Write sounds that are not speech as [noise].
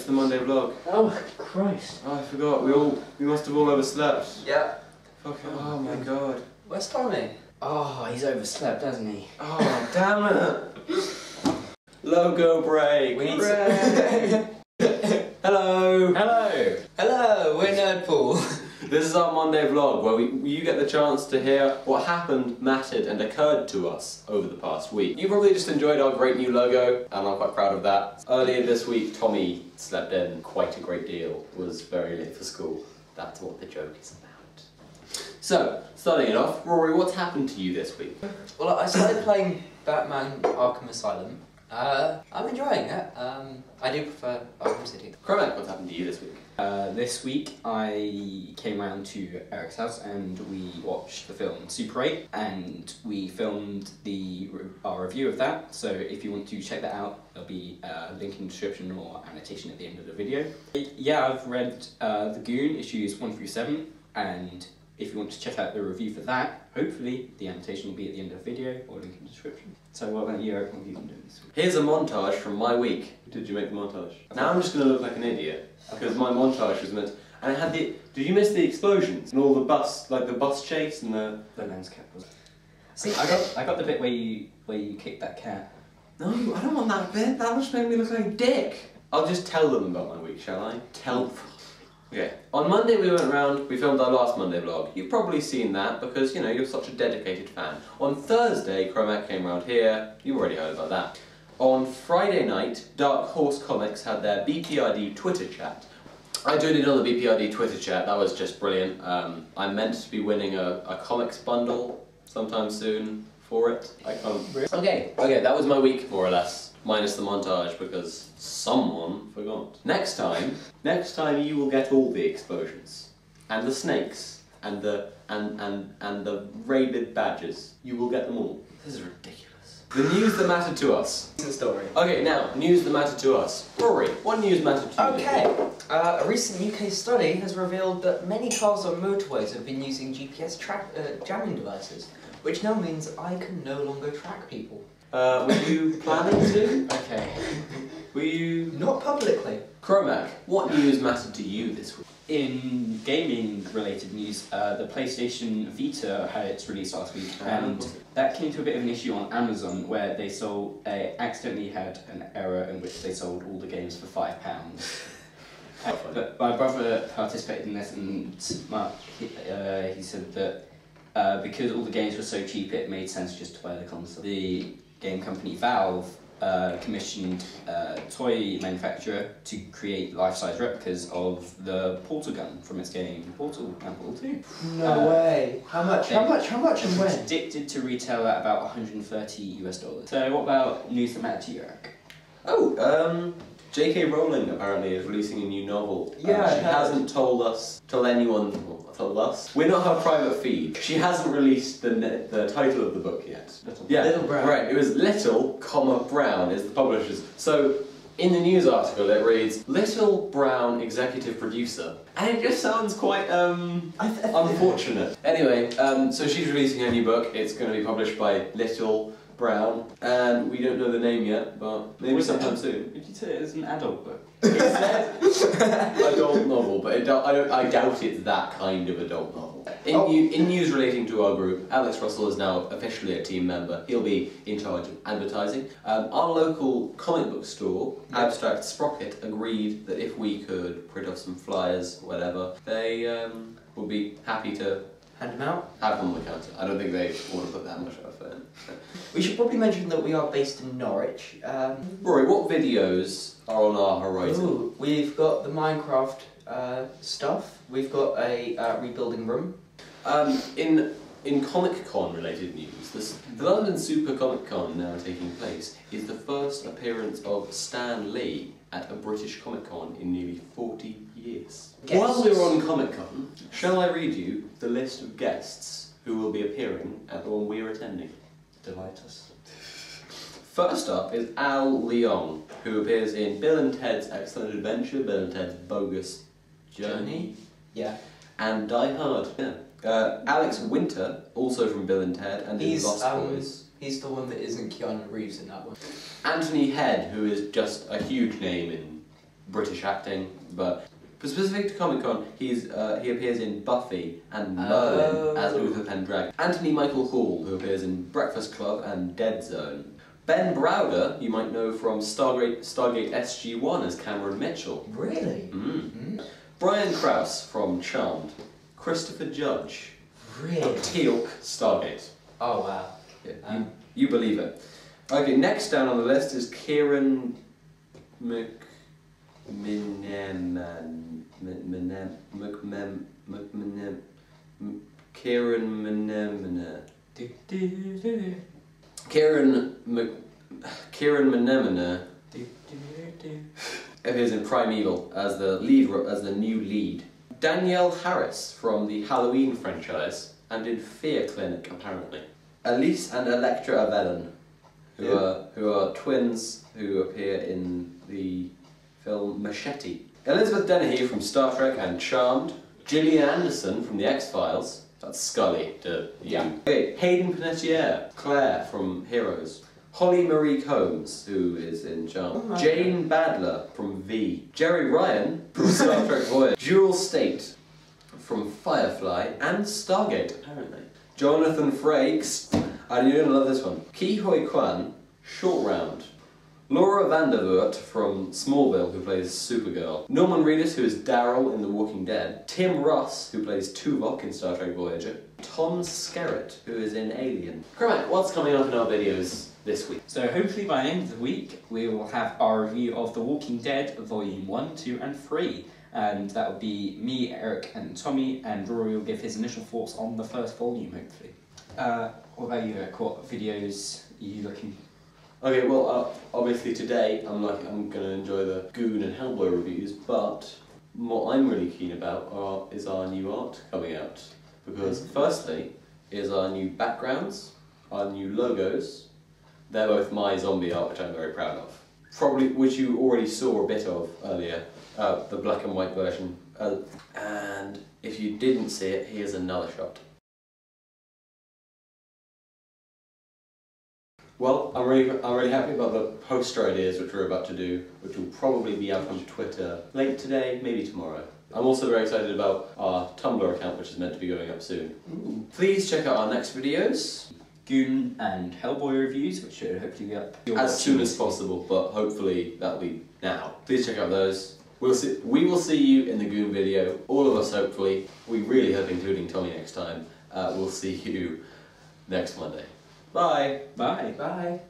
It's the Monday vlog. Oh, Christ. Oh, I forgot. We all we must have all overslept. yeah. Fucking. Oh my god. Where's Tommy? Oh, he's overslept, hasn't he? Oh damn it. Logo break. We need Hooray. [laughs] Hello. Hello! Hello, we're Nerdpool. [laughs] This is our Monday vlog where we, you get the chance to hear what happened, mattered, and occurred to us over the past week. You probably just enjoyed our great new logo, and I'm quite proud of that. Earlier this week, Tommy slept in quite a great deal, was very late for school. That's what the joke is about. So, starting it off, Rory, what's happened to you this week? well, I started playing Batman Arkham Asylum. Uh, I'm enjoying it. Um, I do prefer Arkham City. Cormac, what's happened to you this week? Uh, this week I came round to Eric's house and we watched the film Super 8 and we filmed the our review of that. So if you want to check that out, there'll be a link in the description or annotation at the end of the video. Yeah, I've read uh, The Goon issues 1 through 7 and if you want to check out the review for that, hopefully the annotation will be at the end of the video or link in the description. So what about you, Eric? What have you been doing this week? Here's a montage from my week. Did you make the montage? Now I'm just going to look like an idiot because my montage was meant. And it had the. Did you miss the explosions and all the bus, like the bus chase and the? The lens cap was. See, I got I got the bit where you where you kicked that cat. No, I don't want that bit. That just made me look like a dick. I'll just tell them about my week, shall I? Tell. Okay. On Monday we went round. We filmed our last Monday vlog. You've probably seen that because you know you're such a dedicated fan. On Thursday, Cormac came round here. You've already heard about that. On Friday night, Dark Horse Comics had their BPRD Twitter chat. I joined in on the BPRD Twitter chat. That was just brilliant. Um, I'm meant to be winning a, a comics bundle sometime soon for it. I can't. Okay, okay, that was my week more or less, minus the montage because someone forgot. Next time, next time you will get all the explosions and the snakes and the and and and the rabid badgers. You will get them all. This is ridiculous. The news that mattered to us. the story. Okay, now news that mattered to us. Rory, what news mattered to you? Okay. Uh, a recent UK study has revealed that many cars on motorways have been using GPS track uh, jamming devices, which now means I can no longer track people. Uh, were you planning to? Okay. Were you? Not publicly. Cormac, what news mattered to you this week? In gaming related news, uh, the PlayStation Vita had its release last week, and that came to a bit of an issue on Amazon where they sold, they accidentally had an error in which they sold all the games for five pounds. Uh, [laughs] but my brother participated in this, and Mark, he, uh, he said that uh, because all the games were so cheap, it made sense just to buy the console. The game company Valve uh, commissioned a toy manufacturer to create life-size replicas of the Portal gun from its game Portal and Portal 2. No Uh, way. How much? How much? How much and when? Predicted to retail at about 130 US dollars. So what about news that matter to you, Eric? Oh, um, J.K. Rowling apparently is releasing a new novel. Yeah, she hasn't told us, told anyone, well, told us. We're not her private feed. She hasn't released the the title of the book yet. Little Yeah, Little Brown. Right, it was Little, comma Brown is the publisher's. So in the news article it reads Little Brown executive producer, and it just sounds quite um unfortunate. Anyway, um, so she's releasing her new book. It's going to be published by Little Brown, and we don't know the name yet, but maybe Was it- sometime soon. Did you say it was an adult book? [laughs] It said adult novel, but it don't, I, don't, I doubt it's that kind of adult novel. In, Oh. new, in news relating to our group, Alex Russell is now officially a team member. He'll be in charge of advertising. Um, our local comic book store, Abstract Sprocket, agreed that if we could print off some flyers, whatever, they um, would be happy to Hand them out. have them on the counter. I don't think they want to put that much effort in. We should probably mention that we are based in Norwich. Um, Rory, what videos are on our horizon? ooh, we've got the Minecraft uh, stuff. We've got a uh, rebuilding room. Um, in in Comic Con related news, this, the London Super Comic Con now taking place is the first appearance of Stan Lee at a British Comic Con in nearly 40 years. Guests. While we're on Comic Con, shall I read you the list of guests who will be appearing at the one we are attending? Delight us. First up is Al Leong, who appears in Bill and Ted's Excellent Adventure, Bill and Ted's Bogus Journey, Yeah. and Die Hard. Yeah. Uh, Alex Winter, also from Bill and Ted and He's, the Lost um, Boys. He's the one that isn't Keanu Reeves in that one. Anthony Head, who is just a huge name in British acting, but specific to Comic Con, he's uh, he appears in Buffy and Merlin Oh. as Luther Pendragon. Anthony Michael Hall, who appears in Breakfast Club and Dead Zone. Ben Browder, you might know from Stargate Stargate SG One as Cameron Mitchell. Really? Mm. Mm. Brian Krause from Charmed. Christopher Judge Really? Teal'c Stargate. Oh wow. Yeah, Um, you, you believe it. Okay, next down on the list is Kieran McMeneman. McMenem. McMem. McMenem. Kieran Menemene. Kieran Mc. Kieran Menemene appears in Primeval as the lead, as the new lead. Danielle Harris from the Halloween franchise and in Fear Clinic apparently. Elise and Electra Avellan, who Yeah. are who are twins who appear in the film Machete. Elizabeth Dennehy from Star Trek and Charmed. Gillian Anderson from The X Files. That's Scully to you. Yeah. Okay, Hayden Panettiere, Claire from Heroes. Holly Marie Combs, who is in Charmed. Oh Jane Badler from V. Jeri Ryan from Star [laughs] Trek Voyager. Jewel Staite from Firefly and Stargate, apparently. Jonathan Frakes, and you're gonna love this one. Ke Huy Quan, Short Round. Laura Vandervoort from Smallville, who plays Supergirl. Norman Reedus, who is Daryl in The Walking Dead. Tim Russ, who plays Tuvok in Star Trek Voyager. Tom Skerritt, who is in Alien. Correct, what's coming up in our videos this week? So hopefully by the end of the week we will have our review of The Walking Dead Volume 1, 2 and 3. And that will be me, Eric and Tommy, and Rory will give his initial thoughts on the first volume hopefully. Uh, what about you Eric? What videos are you looking Okay, well, uh, obviously today I'm like I'm gonna enjoy the Goon and Hellboy reviews, but what I'm really keen about are, is our new art coming out because firstly is our new backgrounds, our new logos. They're both my zombie art, which I'm very proud of. Probably, which you already saw a bit of earlier, uh, the black and white version. Uh, and if you didn't see it, here's another shot. Well, I'm really, I'm really happy about the poster ideas which we're about to do, which will probably be up on Twitter late today, maybe tomorrow. I'm also very excited about our Tumblr account, which is meant to be going up soon. Ooh. Please check out our next videos Goon and Hellboy reviews, which should hopefully be up. You're as soon as possible, but hopefully that'll be now. Please check out those. We'll see, we will see you in the Goon video, all of us hopefully. We really hope, including Tommy next time. Uh, we'll see you next Monday. Bye! Bye. Bye.